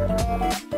you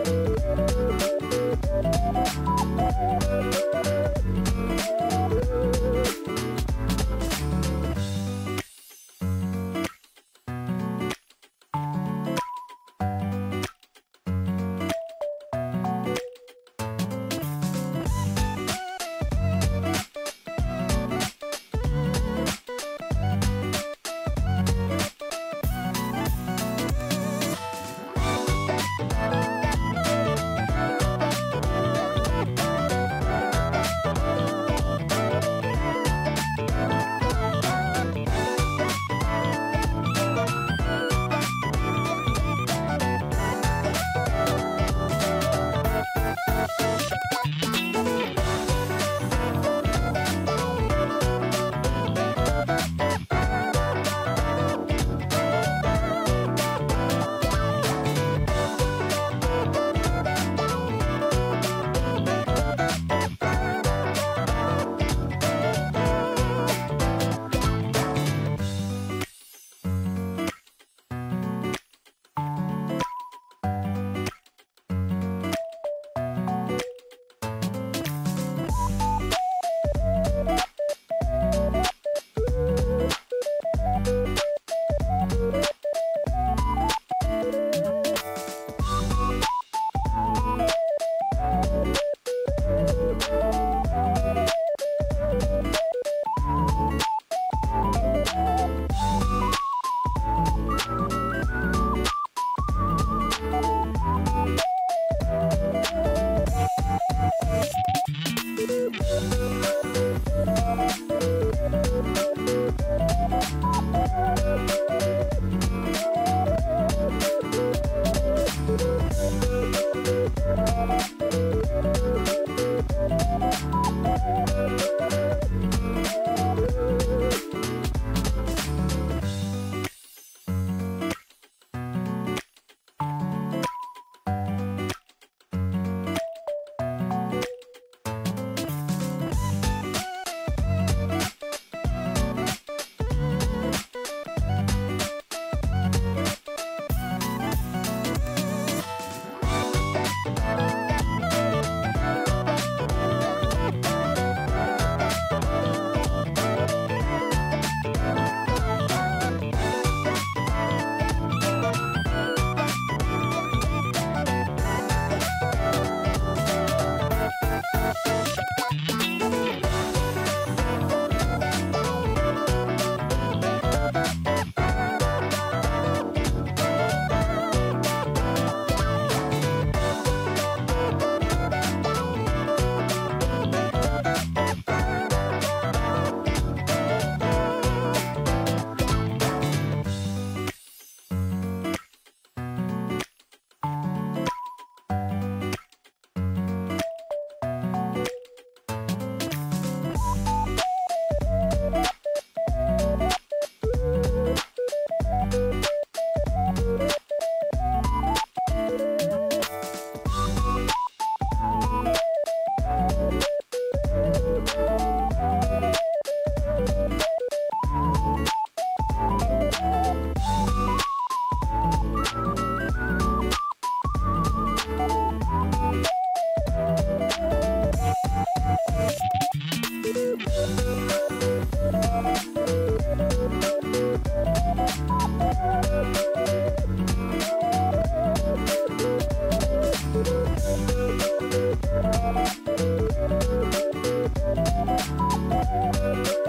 Música